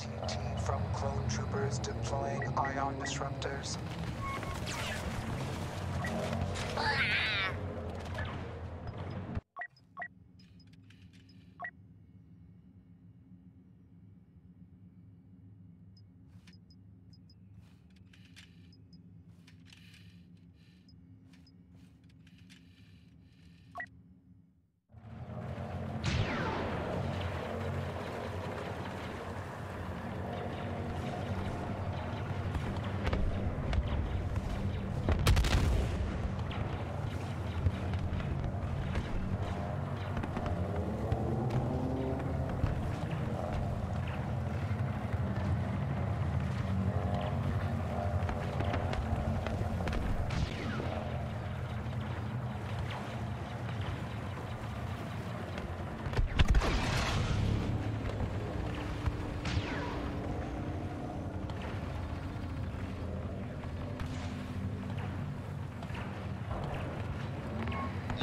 MTT from clone troopers deploying ion disruptors.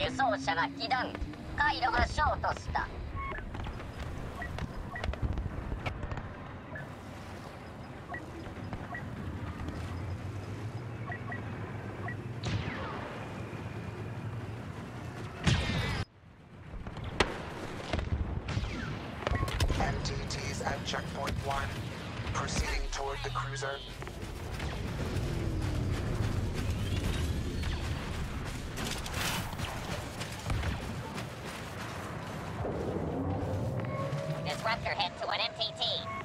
輸送車が被弾。回路がショートした「Hit to an MTT.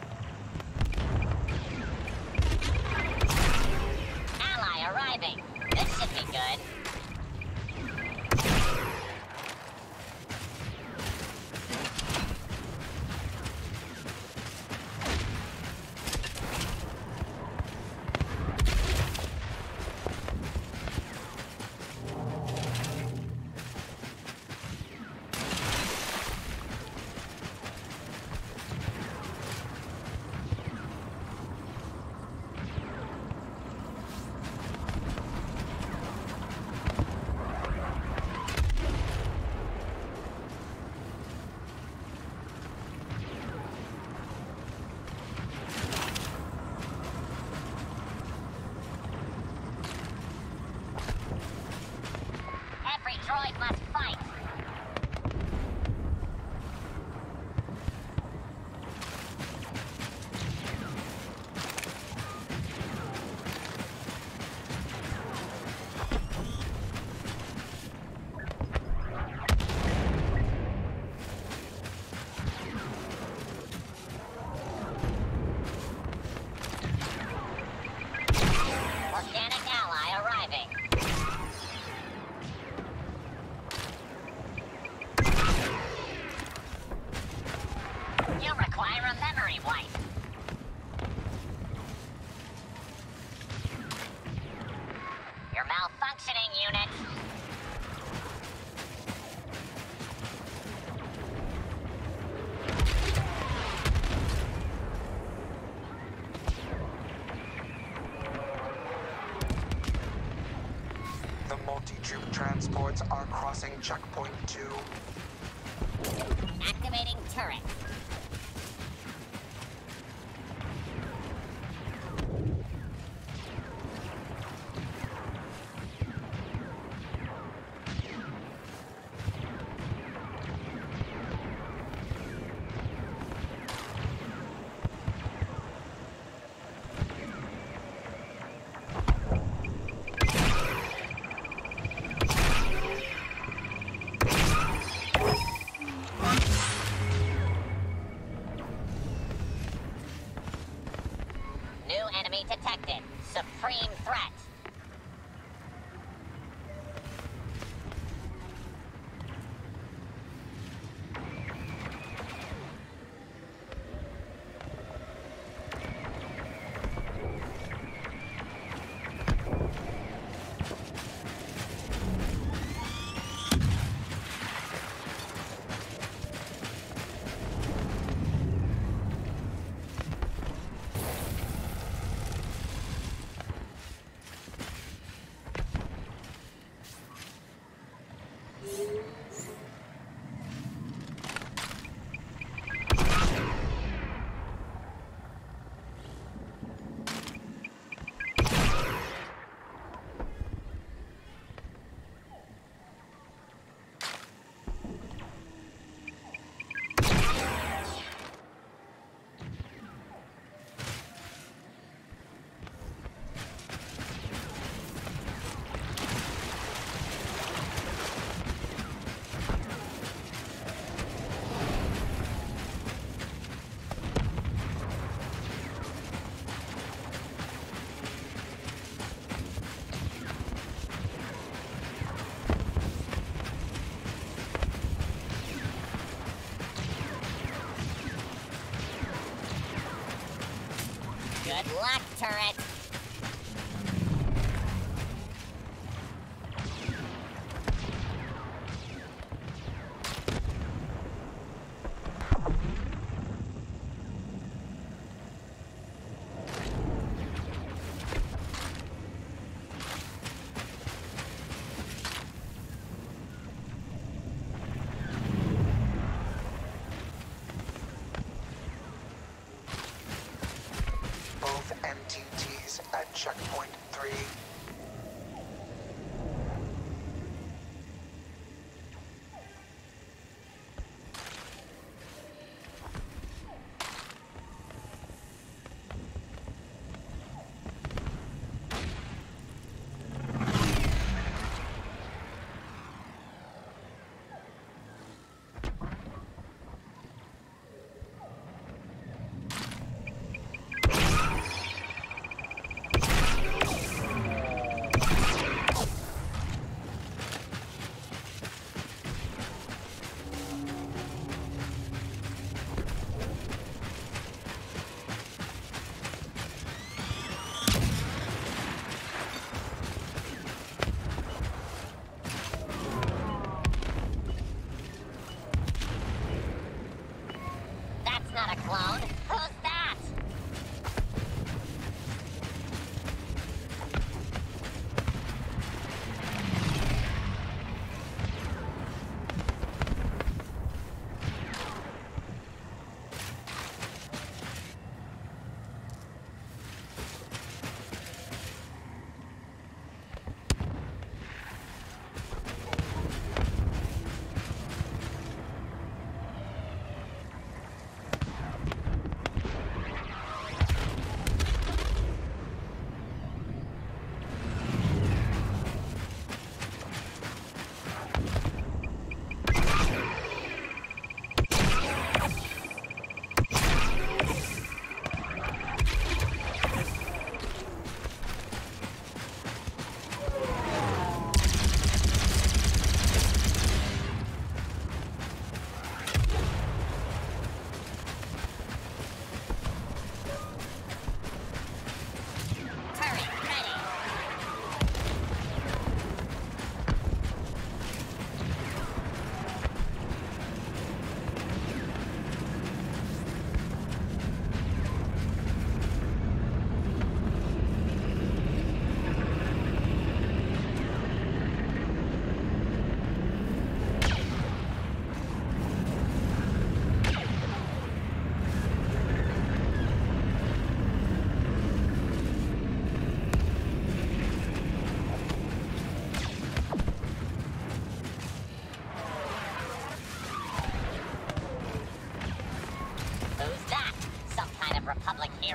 A. You're malfunctioning, unit. The multi-troop transports are crossing checkpoint two. Activating turret. Detected. Supreme threat. turret.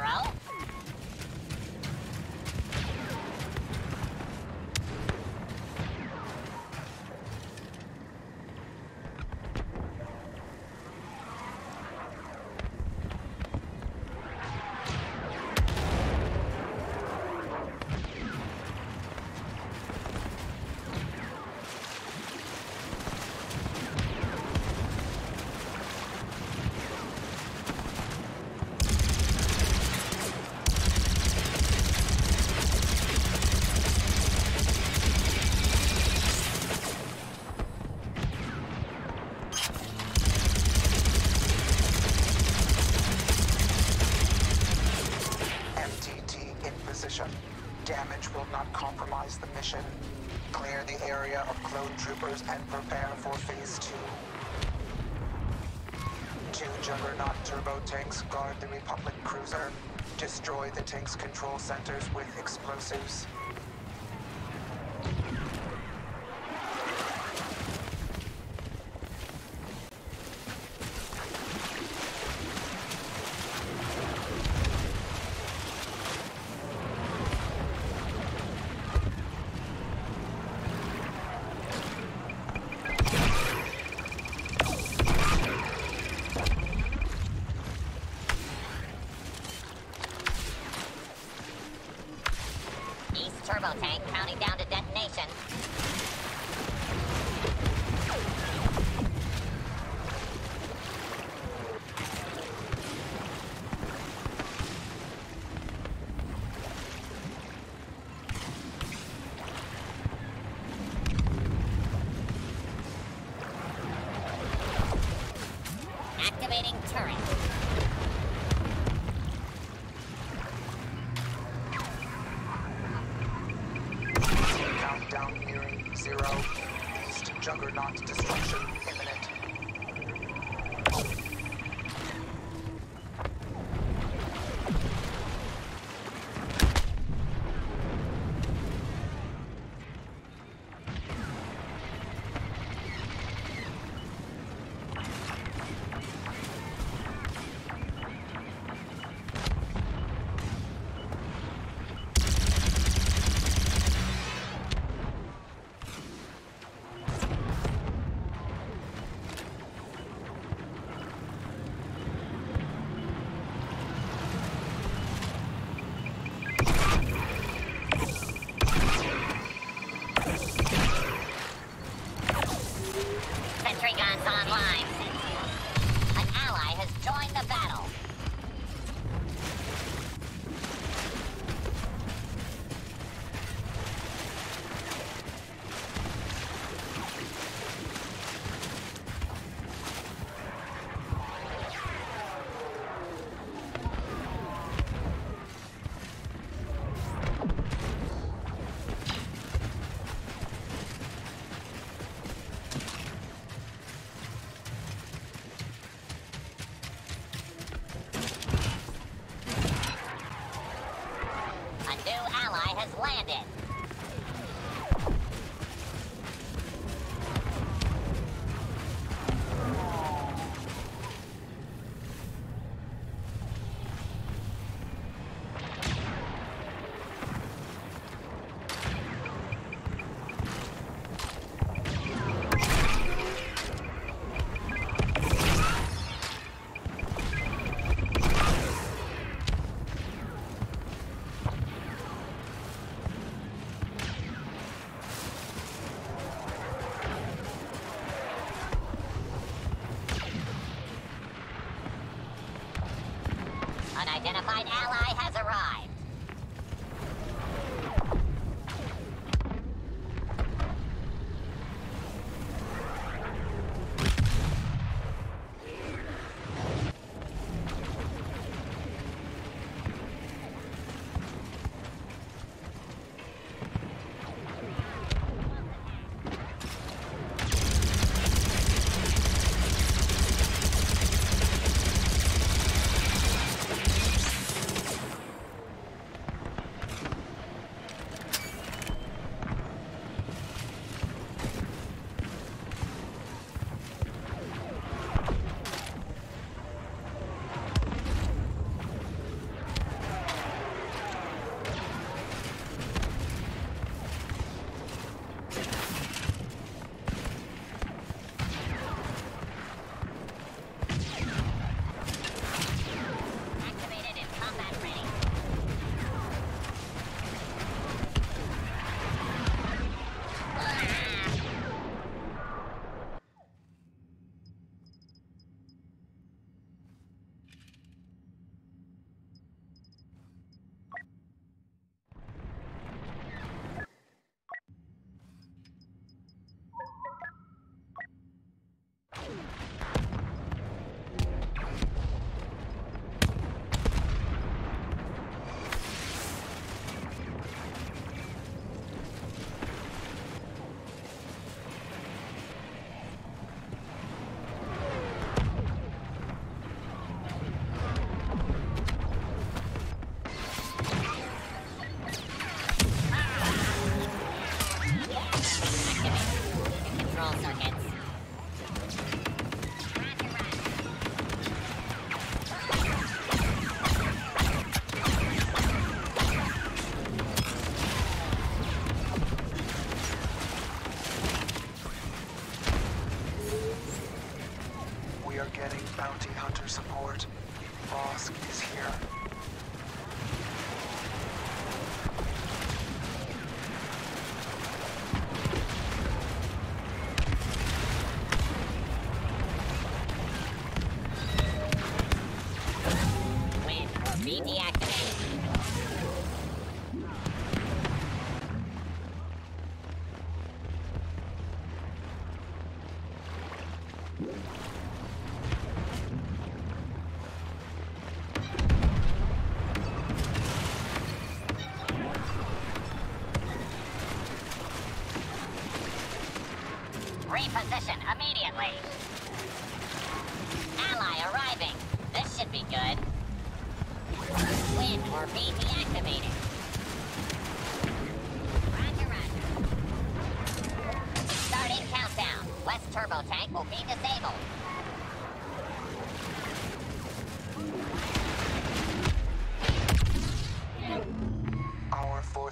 Morale? Destroy the tank's control centers with explosives. destruction. We are getting bounty hunter support. Bossk is here.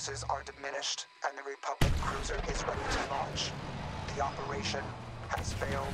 Forces are diminished, and the Republic cruiser is ready to launch. The operation has failed.